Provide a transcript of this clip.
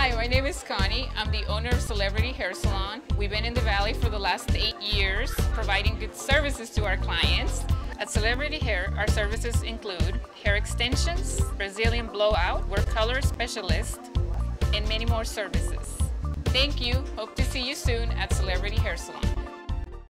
Hi, my name is Connie. I'm the owner of Celebrity Hair Salon. We've been in the Valley for the last eight years, providing good services to our clients. At Celebrity Hair, our services include hair extensions, Brazilian blowout, we're color specialist, and many more services. Thank you. Hope to see you soon at Celebrity Hair Salon.